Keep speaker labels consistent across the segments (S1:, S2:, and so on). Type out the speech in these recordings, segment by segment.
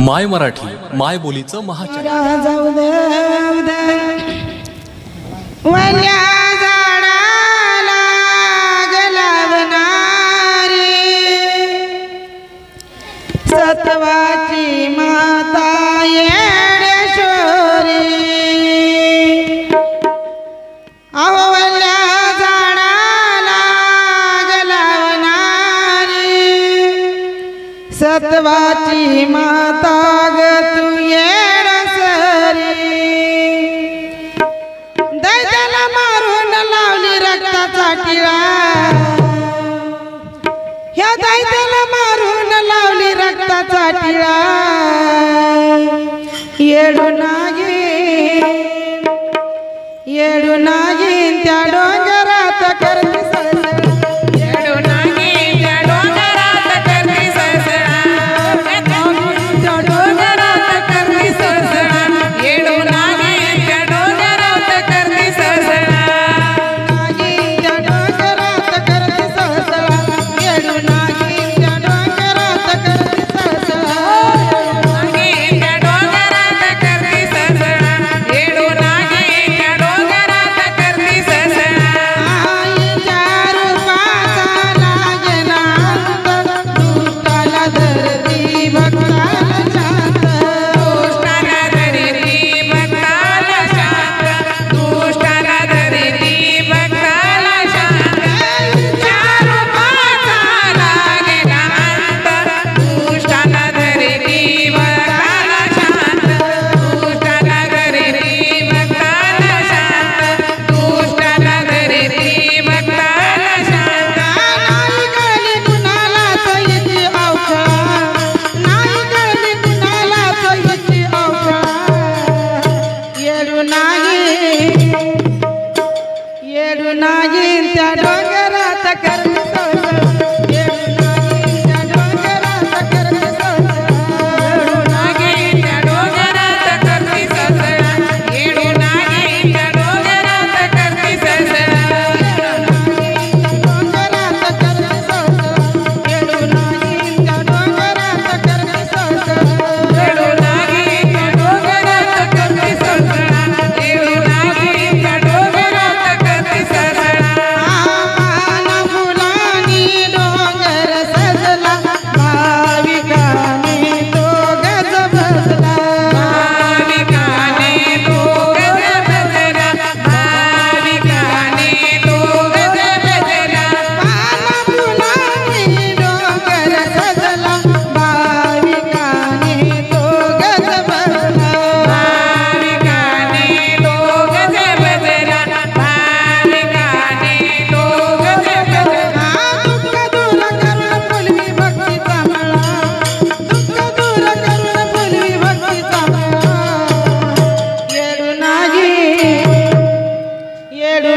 S1: माय मराठी माय बोलीचं महाचॅनल
S2: जाऊ सत्वाची माता ये. सत्वाची माता ग तू येण सरी. दैत्याला मारून लावली रक्ताचा टिळा. ह्या दैत्याला मारून लावली रक्ताचा टिळा. येडू नागी येडू नागी त्या डोळ्या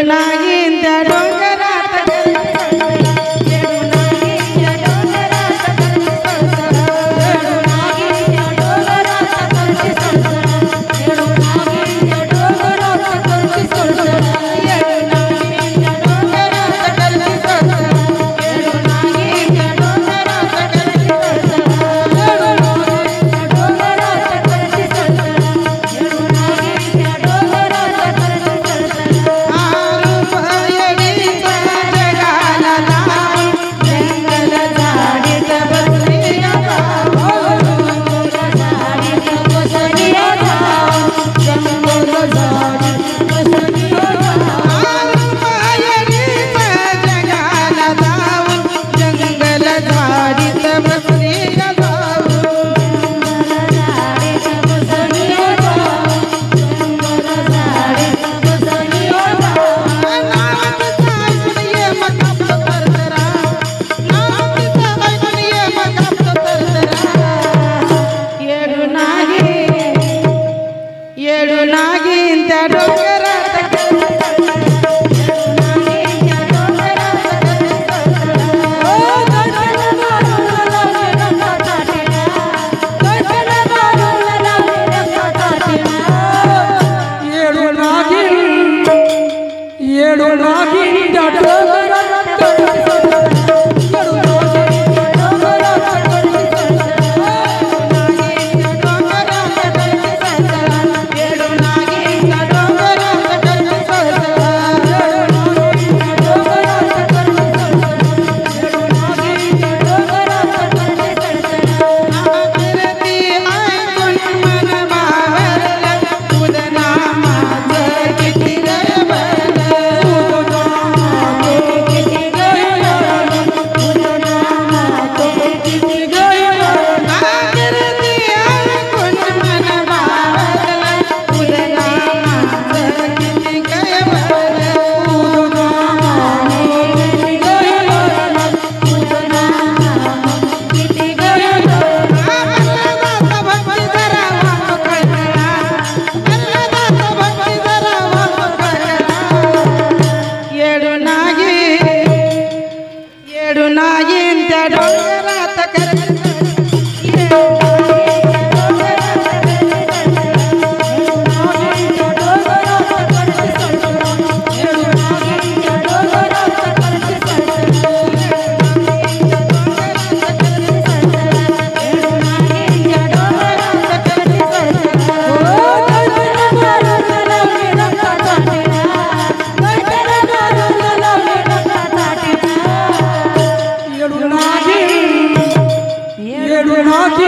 S2: night.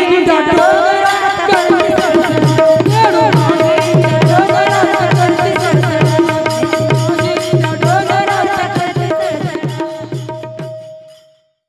S2: Dot